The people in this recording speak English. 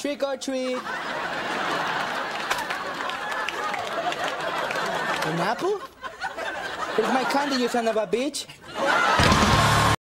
Trick or treat. An apple? It's my candy, you son of a bitch?